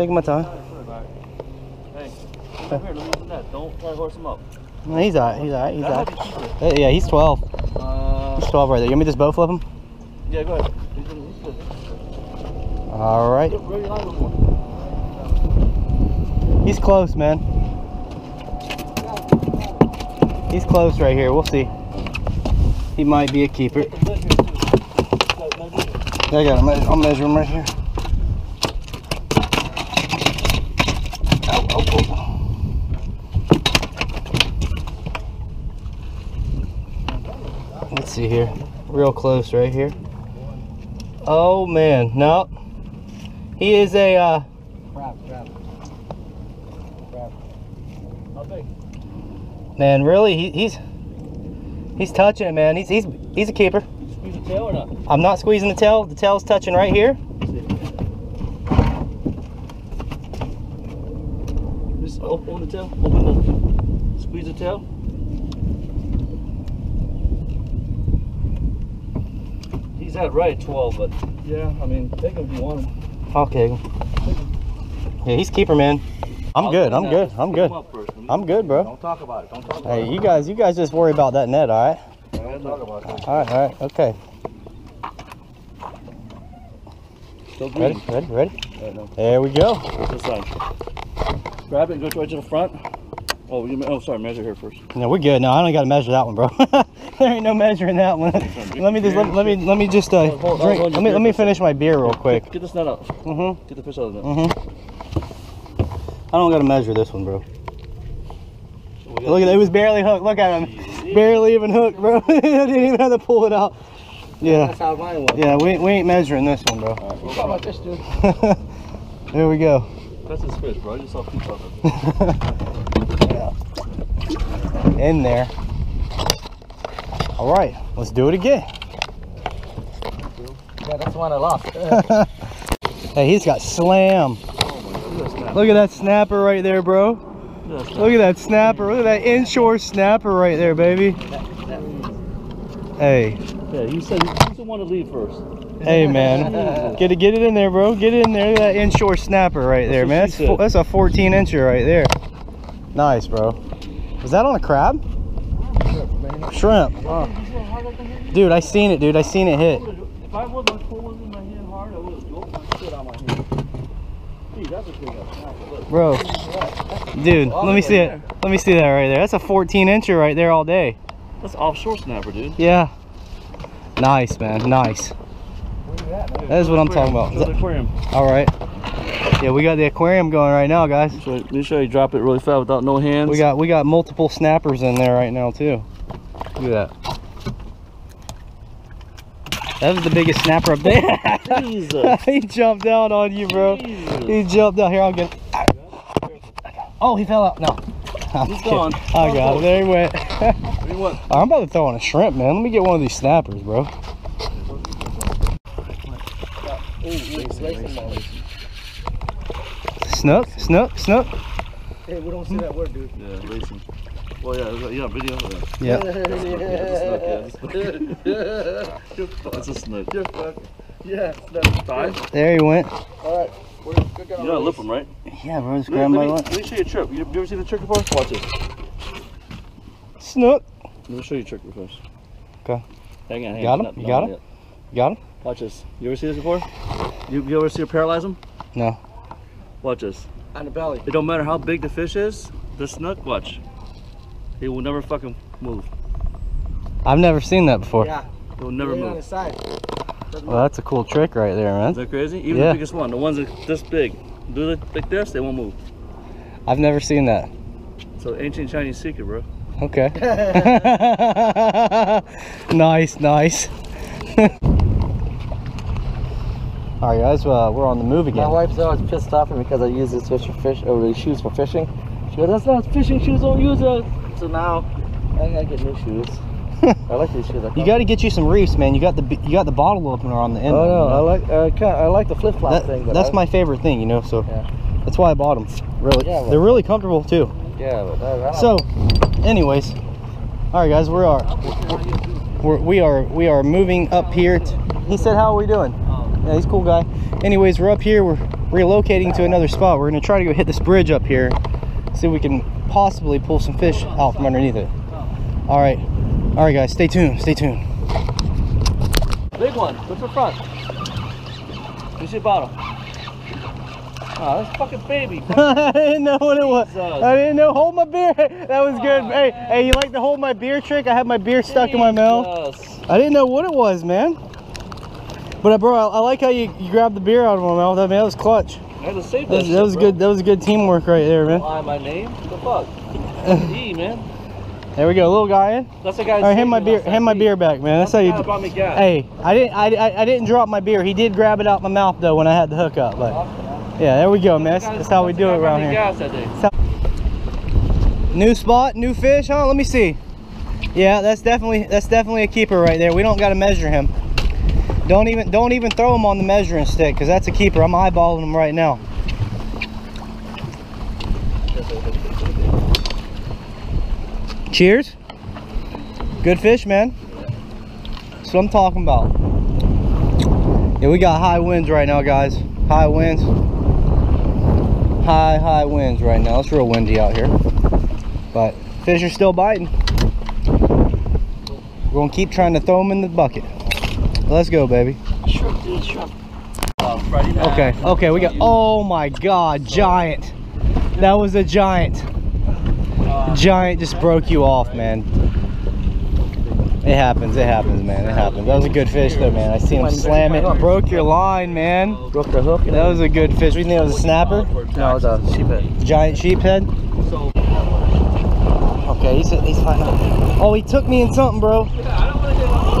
taking my time. Hey, come over here, let me use the net. Don't try to horse him up. He's all right. He's all right. He's That all might be cheaper. right. Uh, Yeah, he's 12. Uh, He's 12 right there. You want me to just bow flip him? yeah, go ahead. He's good. He's good. All right. Where you line before? He's close, man. He's close right here. We'll see. He might be a keeper. I got him. I'll measure him right here. See here. Real close right here. Oh man, no. He is a uh, man. Really, he, he's he's touching it, man. He's he's he's a keeper. Squeeze the tail or not? I'm not squeezing the tail. The tail's touching right here. Just open the tail. Open the. Squeeze the tail. He's at right at 12, but yeah, I mean, take him if you want him. Okay. Yeah, he's keeper, man. I'm I'll good. I'm that. good. I'm good. him up first. I'm good, bro. Don't talk about it. Don't talk about Hey, it. you guys, you guys just worry about that net, all right? Don't talk about it. All right, all right, okay. Ready, ready, ready? Right, no. There we go. This side. Grab it and go right to the front. Oh, you, oh, sorry, measure here first. No, we're good. No, I don't got to measure that one, bro. there ain't no measuring that one. let me just let, let me let me just uh, Hold- hold- drink. hold Let me let me finish my beer real quick. Get this net out. Mhm. Get the fish out of net. Mhm. I don't got to measure this one, bro. Look at it. It was barely hooked. Look at him. Barely even hooked, bro. I didn't even have to pull it out. Yeah. That's how mine was. Yeah, we, we ain't measuring this one, bro. Alright, we'll about this, dude. there we go. That's his fish, bro. I just saw out of it. In there. All right, let's do it again. Yeah, that's the one I lost. Hey, he's got slam. Look at that snapper right there, bro. Look at that snapper. Look at that inshore snapper right there, baby. Hey, Yeah, you said he's the one to leave first. hey, man. Get it, get it in there, bro. Get it in there. That inshore snapper right there, what man. That's, that's a 14 incher right there. Nice, bro. Was that on a crab? Shrimp. Dude, I seen it, dude. I seen it hit. If I wasn't pulling in my hand hard, I would have shit out my hand. Gee, that's a big ass Bro. Dude, let me see it. Let me see that right there. That's a 14 incher right there all day. That's offshore snapper, dude. Yeah. Nice, man. Nice. That is what I'm talking about. Show the aquarium. All right. Yeah, we got the aquarium going right now, guys. Me show you drop it really fast without no hands. We got we got multiple snappers in there right now too. Look at that. That was the biggest snapper up there. Jesus. he jumped down on you, bro. Jesus. He jumped down. Here, I'll get. Oh, he fell out. No. I'm He's kidding. gone. I got him. There he went. What do you want? I'm about to throw on a shrimp, man. Let me get one of these snappers, bro. Snook, snook, snook. Hey, we don't say that word, dude. Yeah, racing. Well, yeah, is that- yeah, video. Yeah. Yeah. That's a snook. You're. Yeah, that's Five. There he went. All right. We're good. You know how to lip them, right? Yeah, bro. Just Let, grab me- my let, one. me, let me show you a trick. You, you ever seen a trick before? Watch this. Snook. Let me show you a trick first. Okay. Hang on, hang Got on. him? You got him? yet. You got him? Watch this. You ever see this before? You, you ever see her paralyze them? No. Watch this. On the belly. It don't matter how big the fish is, the snook, watch. He will never fucking move. I've never seen that before. Yeah. He will never Lay it on move. the side. Well, that's a cool trick right there, man. Is that crazy? Even Yeah. the biggest one, the ones that this big, do it like this, they won't move. I've never seen that. So ancient Chinese secret, bro. Okay. nice, nice. All right, guys, uh, we're on the move again. My again. wife's always pissed off at me because I use these fish for fish or these shoes for fishing. She goes, "That's not fishing shoes. Don't use it." So now I gotta get new shoes. I like these shoes. You got to get you some reefs, man. You got the you got the bottle opener on the end. Oh no, you I know? like I, kinda, I like the flip flop That- thing. But that's I, my favorite thing, you know. So Yeah. that's why I bought them. Really, Yeah, they're really comfortable too. Yeah, but So, anyways, all right, guys, we are we're, we are we are moving up here. he said, "How are we doing?" Oh. Yeah, he's a cool guy. Anyways, we're up here. We're relocating to another spot. We're gonna try to go hit this bridge up here, see if we can possibly pull some fish out from underneath it. All right, all right, guys, stay tuned. Stay tuned. Big one. What's the front? You see bottom. Oh, that's fucking baby. I didn't know what it was. Jesus. I didn't know. Hold my beer. That was good. Hey, hey, you like the hold my beer trick? I had my beer stuck in my mouth. I didn't know what it was, man. But uh, bro, I, I like how you, you grabbed the beer out of my mouth. I mean, that was clutch. I had to save That that, was, shit, that was bro. good. That was good teamwork right there, man. Lie my name? The fuck? E, man. There we go, little guy in. That's the guy. All right, hand my beer. Hand my beer back, man. That's how you. That's brought me gas. Hey, I didn't. I, I, I didn't drop my beer. He did grab it out my mouth though when I had the hook up. But yeah, there we go, man. That's, that's how we do it around here. Gas that day. New spot, new fish, huh? Let me see. Yeah, that's definitely that's definitely a keeper right there. We don't got to measure him. Don't even don't even throw them on the measuring stick because that's a keeper. I'm eyeballing them right now. Cheers. Good fish, man. That's what I'm talking about. Yeah, we got high winds right now, guys. High winds. High, high winds right now. It's real windy out here. But fish are still biting. We're gonna keep trying to throw them in the bucket. Let's go, baby. Shrimp, dude, shrimp. Uh, Okay, okay, we got. Oh my God, giant! That was a giant. Giant just broke you off, man. It happens. It happens, man. It happens. That was a good fish, though, man. I seen him slam it. Broke your line, man. Broke the hook. That was a good fish. We think it was a snapper. No, it was a sheephead. Giant sheephead. So, Okay, he's he's fine. Oh, he took me in something, bro.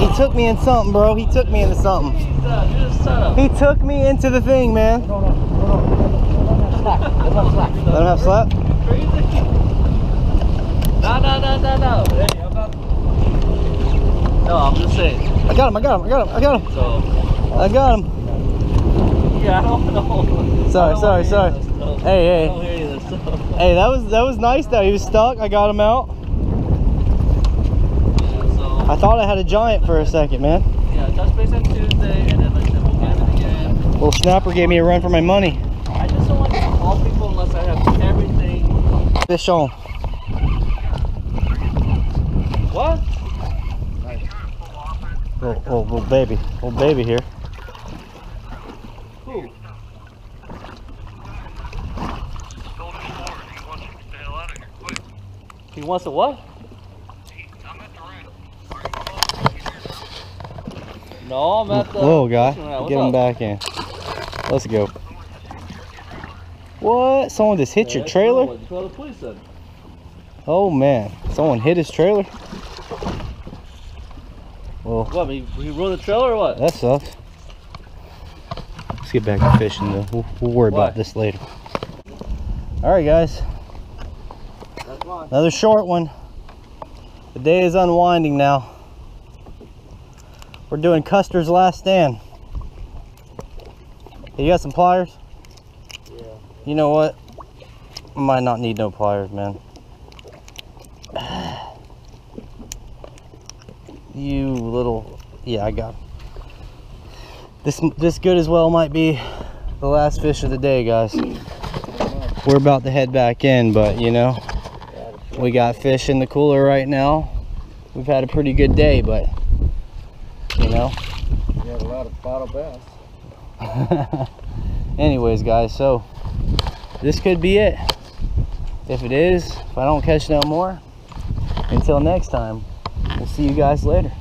He took me in something, bro. He took me into something. Just shut up. He took me into the thing, man. Let him have slap. Crazy. No, no, no, no, no. Hey, I'm not. No, I'm just saying. I got him. I got him. I got him. I got him. So, I got him. yeah, I don't know. Sorry, don't sorry, sorry. Hey, hey. I don't hear this stuff. Hey, that was that was nice though. He was stuck. I got him out. Yeah, so, I thought I had a giant for a second, man. yeah, touch base on Tuesday, and then like I said, we'll get it again. Little snapper gave me a run for my money. I just don't like to call people unless I have everything. Fish on. What? Little, little, little baby, little baby here. Who? He wants to what? No, I'm at the. Little guy, fishing route. What's get him back in. Let's go. What? Someone just hit your trailer? no, Call the police then. Oh man, someone hit his trailer. Well, What? He, he ruined the trailer or what? that sucks. Let's get back to fishing though. We'll, we'll worry Why? about this later. All right, guys. Another short one. The day is unwinding now. We're doing Custer's last stand. You got some pliers? Yeah. You know what? I might not need no pliers, man. You little, yeah, I got. This this good as well might be the last fish of the day, guys. We're about to head back in, but you know, we got fish in the cooler right now. We've had a pretty good day, but you know. You had a lot of bottle bass. Anyways, guys, so this could be it. If it is, if I don't catch no more, until next time, we'll see you guys later.